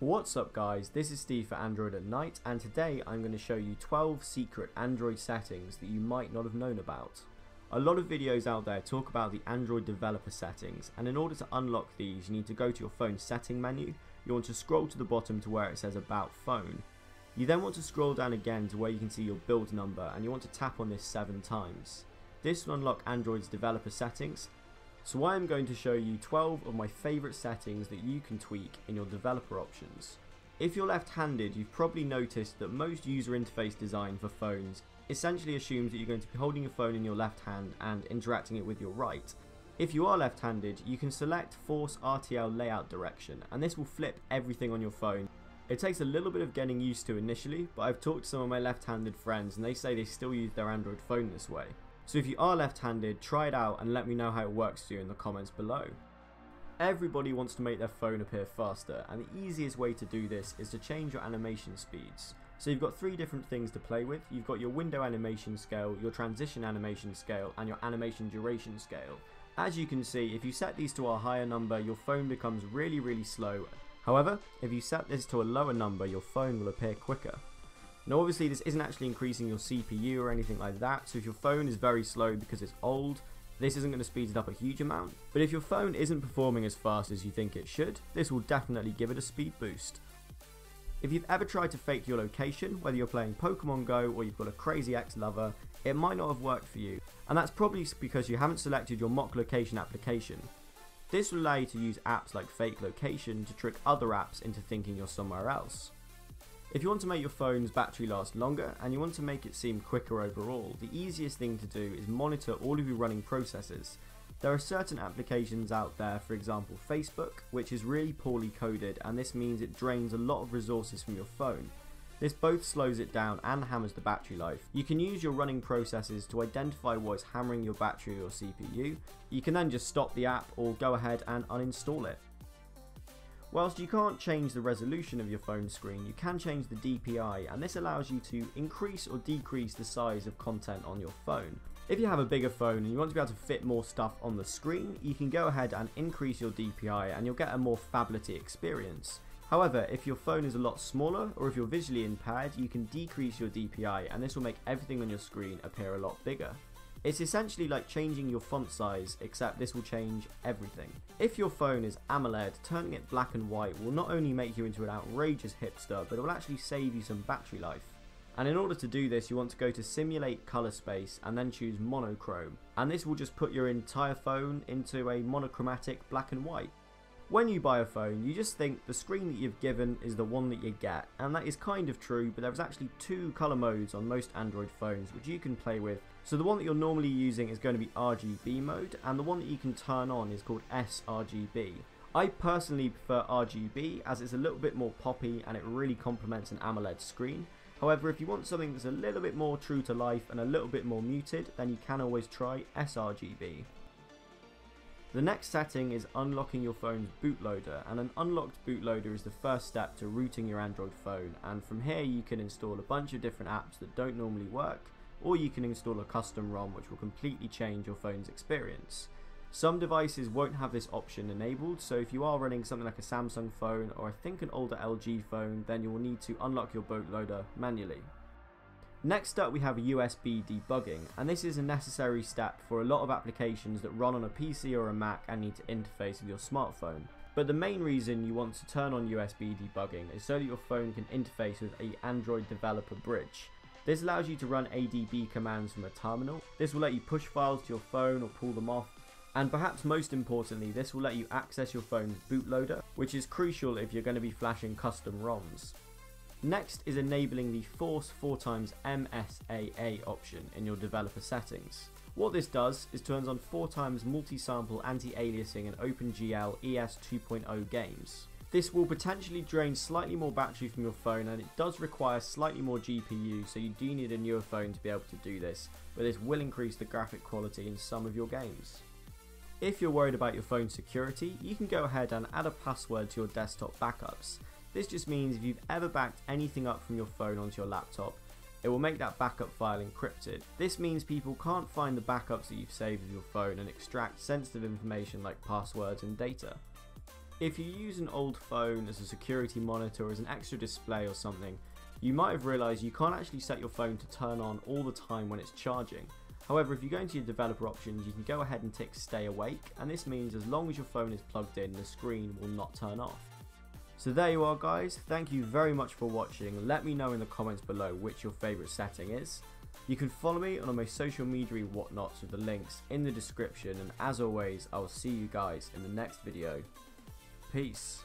What's up guys, this is Steve for Android at Night and today I'm going to show you 12 secret Android settings that you might not have known about. A lot of videos out there talk about the Android developer settings and in order to unlock these you need to go to your phone setting menu, you want to scroll to the bottom to where it says about phone. You then want to scroll down again to where you can see your build number and you want to tap on this 7 times. This will unlock Android's developer settings so I am going to show you 12 of my favourite settings that you can tweak in your developer options. If you're left-handed, you've probably noticed that most user interface design for phones essentially assumes that you're going to be holding your phone in your left hand and interacting it with your right. If you are left-handed, you can select Force RTL Layout Direction, and this will flip everything on your phone. It takes a little bit of getting used to initially, but I've talked to some of my left-handed friends and they say they still use their Android phone this way. So if you are left-handed, try it out and let me know how it works for you in the comments below. Everybody wants to make their phone appear faster and the easiest way to do this is to change your animation speeds. So you've got three different things to play with. You've got your window animation scale, your transition animation scale and your animation duration scale. As you can see, if you set these to a higher number, your phone becomes really really slow. However, if you set this to a lower number, your phone will appear quicker. Now obviously this isn't actually increasing your CPU or anything like that, so if your phone is very slow because it's old, this isn't going to speed it up a huge amount. But if your phone isn't performing as fast as you think it should, this will definitely give it a speed boost. If you've ever tried to fake your location, whether you're playing Pokemon Go or you've got a crazy ex-lover, it might not have worked for you, and that's probably because you haven't selected your mock location application. This will allow you to use apps like fake location to trick other apps into thinking you're somewhere else. If you want to make your phone's battery last longer and you want to make it seem quicker overall, the easiest thing to do is monitor all of your running processes. There are certain applications out there, for example Facebook, which is really poorly coded and this means it drains a lot of resources from your phone. This both slows it down and hammers the battery life. You can use your running processes to identify what's hammering your battery or CPU. You can then just stop the app or go ahead and uninstall it. Whilst you can't change the resolution of your phone screen, you can change the DPI and this allows you to increase or decrease the size of content on your phone. If you have a bigger phone and you want to be able to fit more stuff on the screen, you can go ahead and increase your DPI and you'll get a more phablety experience. However, if your phone is a lot smaller or if you're visually impaired, you can decrease your DPI and this will make everything on your screen appear a lot bigger. It's essentially like changing your font size, except this will change everything. If your phone is AMOLED, turning it black and white will not only make you into an outrageous hipster, but it will actually save you some battery life. And in order to do this, you want to go to simulate color space and then choose monochrome. And this will just put your entire phone into a monochromatic black and white. When you buy a phone, you just think the screen that you've given is the one that you get, and that is kind of true, but there is actually two colour modes on most Android phones which you can play with. So the one that you're normally using is going to be RGB mode, and the one that you can turn on is called sRGB. I personally prefer RGB as it's a little bit more poppy and it really complements an AMOLED screen. However, if you want something that's a little bit more true to life and a little bit more muted, then you can always try sRGB. The next setting is unlocking your phone's bootloader and an unlocked bootloader is the first step to rooting your Android phone and from here you can install a bunch of different apps that don't normally work or you can install a custom ROM which will completely change your phone's experience. Some devices won't have this option enabled so if you are running something like a Samsung phone or I think an older LG phone then you will need to unlock your bootloader manually. Next up we have USB debugging and this is a necessary step for a lot of applications that run on a PC or a Mac and need to interface with your smartphone. But the main reason you want to turn on USB debugging is so that your phone can interface with a Android developer bridge. This allows you to run ADB commands from a terminal. This will let you push files to your phone or pull them off. And perhaps most importantly, this will let you access your phone's bootloader, which is crucial if you're going to be flashing custom ROMs. Next is enabling the Force 4x MSAA option in your developer settings. What this does is turns on 4x multi-sample anti-aliasing in OpenGL ES 2.0 games. This will potentially drain slightly more battery from your phone and it does require slightly more GPU so you do need a newer phone to be able to do this, but this will increase the graphic quality in some of your games. If you're worried about your phone's security, you can go ahead and add a password to your desktop backups. This just means if you've ever backed anything up from your phone onto your laptop, it will make that backup file encrypted. This means people can't find the backups that you've saved with your phone and extract sensitive information like passwords and data. If you use an old phone as a security monitor or as an extra display or something, you might have realised you can't actually set your phone to turn on all the time when it's charging. However, if you go into your developer options, you can go ahead and tick stay awake, and this means as long as your phone is plugged in, the screen will not turn off. So there you are guys, thank you very much for watching, let me know in the comments below which your favourite setting is. You can follow me on all my social media whatnots with the links in the description and as always I will see you guys in the next video. Peace.